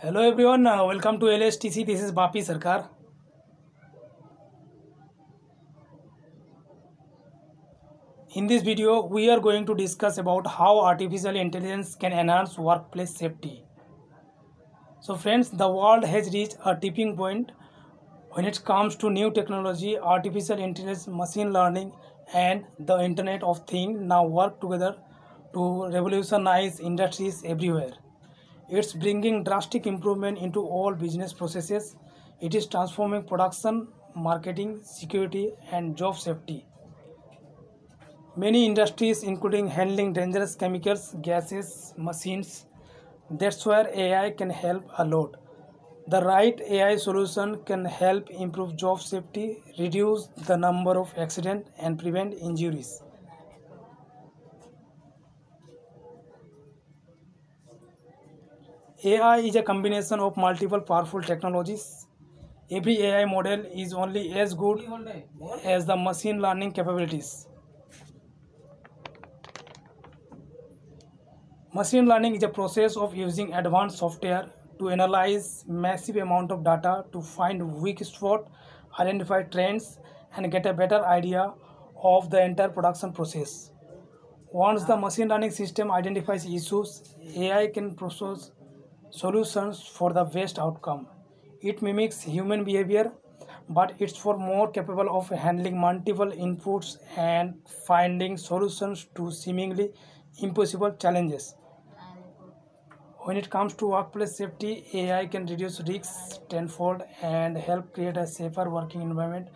Hello everyone welcome to L S T C this is Bapi Sarkar in this video we are going to discuss about how artificial intelligence can enhance work place safety so friends the world has reach a tipping point when it's comes to new technology artificial intelligence machine learning and the internet of thing now work together to revolutionise industries everywhere It's bringing drastic improvement into all business processes. It is transforming production, marketing, security, and job safety. Many industries, including handling dangerous chemicals, gases, machines, that's where AI can help a lot. The right AI solution can help improve job safety, reduce the number of accidents, and prevent injuries. AI is a combination of multiple powerful technologies. Every AI model is only as good as the machine learning capabilities. Machine learning is a process of using advanced software to analyze massive amount of data to find weak spot, identify trends and get a better idea of the entire production process. Once the machine learning system identifies issues, AI can propose solutions for the best outcome. It mimics human behavior, but it's for more capable of handling multiple inputs and finding solutions to seemingly impossible challenges. When it comes to workplace safety, AI can reduce risks tenfold and help create a safer working environment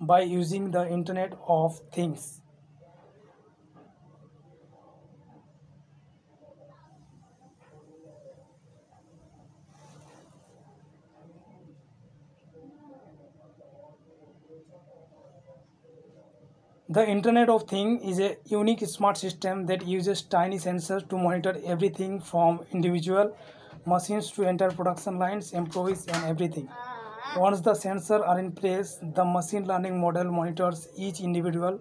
by using the Internet of Things. The Internet of Things is a unique smart system that uses tiny sensors to monitor everything from individual machines to entire production lines, employees, and everything. Once the sensors are in place, the machine learning model monitors each individual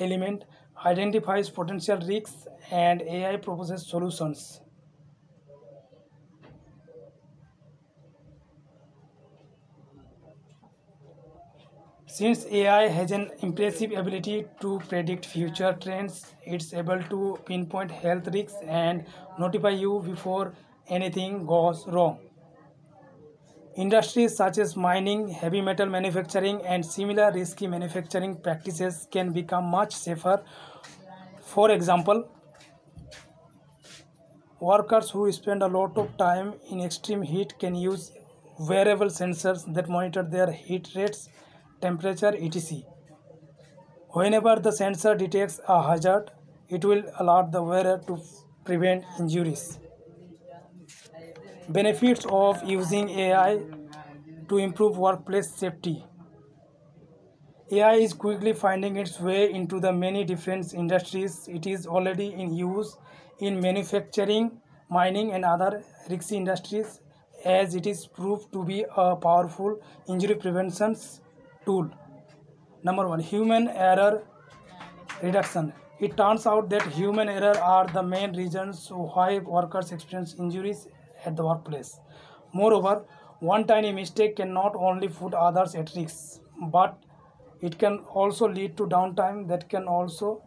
element, identifies potential risks, and AI proposes solutions. Since AI has an impressive ability to predict future trends, it's able to pinpoint health risks and notify you before anything goes wrong. Industries such as mining, heavy metal manufacturing, and similar risky manufacturing practices can become much safer. For example, workers who spend a lot of time in extreme heat can use wearable sensors that monitor their heat rates temperature etc. Whenever the sensor detects a hazard, it will alert the wearer to prevent injuries. Benefits of using AI to improve workplace safety. AI is quickly finding its way into the many different industries. It is already in use in manufacturing, mining, and other risky industries as it is proved to be a powerful injury prevention tool. Number one, human error reduction. It turns out that human error are the main reasons why workers experience injuries at the workplace. Moreover, one tiny mistake can not only put others at risk, but it can also lead to downtime that can also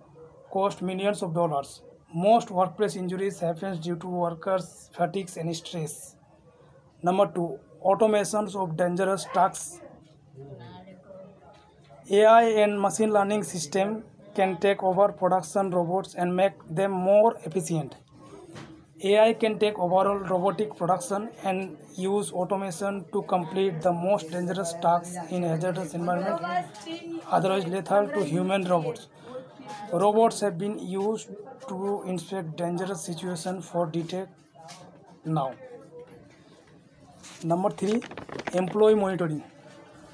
cost millions of dollars. Most workplace injuries happen due to workers' fatigue and stress. Number two, automations of dangerous tasks AI and machine learning system can take over production robots and make them more efficient. AI can take overall robotic production and use automation to complete the most dangerous tasks in hazardous environment, otherwise lethal to human robots. Robots have been used to inspect dangerous situations for detect now. Number three, employee monitoring.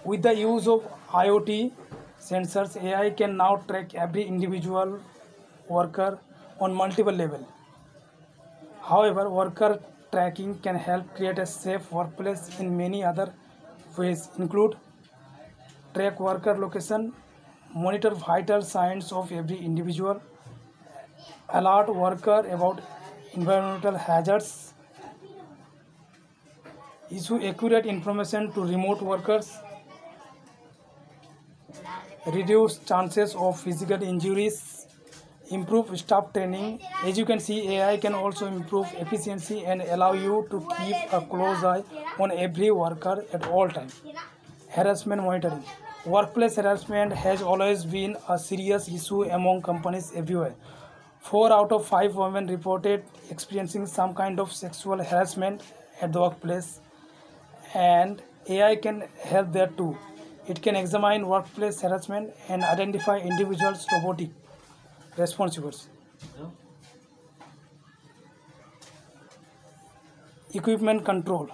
With the use of IoT sensors, AI can now track every individual worker on multiple levels. However, worker tracking can help create a safe workplace in many other ways, include track worker location, monitor vital signs of every individual, alert worker about environmental hazards, issue accurate information to remote workers reduce chances of physical injuries improve staff training. As you can see ai can also improve efficiency and allow you to keep a close eye on every worker at all times harassment monitoring. Workplace harassment has always been a serious issue among companies everywhere. Four out of five women reported experiencing some kind of sexual harassment at the workplace and ai can help there too it can examine workplace harassment and identify individuals robotic responsibles. Equipment control.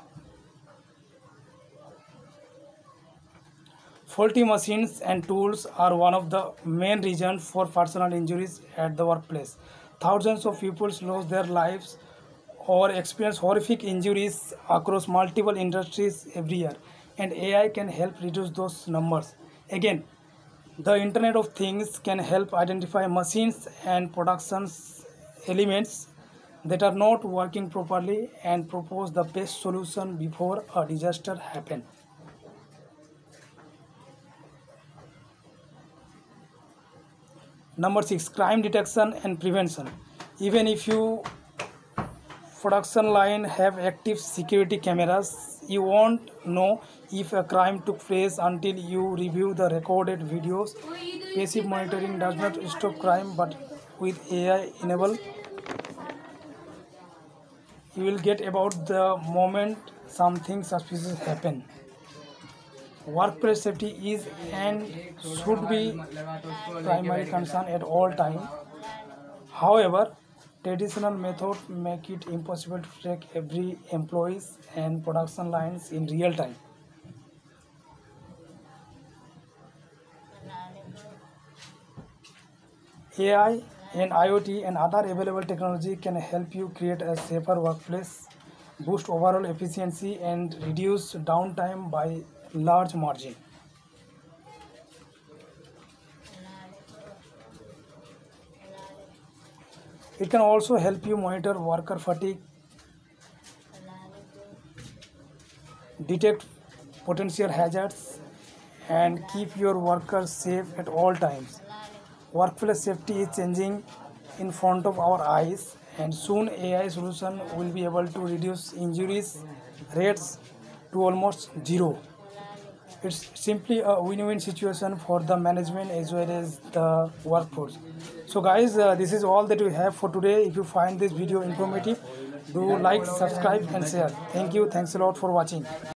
Faulty machines and tools are one of the main reasons for personal injuries at the workplace. Thousands of people lose their lives or experience horrific injuries across multiple industries every year and AI can help reduce those numbers. Again, the Internet of Things can help identify machines and production elements that are not working properly and propose the best solution before a disaster happens. Number six, crime detection and prevention. Even if you production line have active security cameras. You won't know if a crime took place until you review the recorded videos. Passive monitoring does not stop crime but with ai enable you will get about the moment something suspicious happen. Workplace safety is and should be primary concern at all time. However Traditional methods make it impossible to track every employees and production lines in real time. AI and IoT and other available technology can help you create a safer workplace, boost overall efficiency and reduce downtime by large margin. It can also help you monitor worker fatigue, detect potential hazards, and keep your workers safe at all times. Workplace safety is changing in front of our eyes, and soon AI solution will be able to reduce injuries rates to almost zero it's simply a win-win situation for the management as well as the workforce so guys uh, this is all that we have for today. If you find this video informative do like subscribe and share. Thank you. Thanks a lot for watching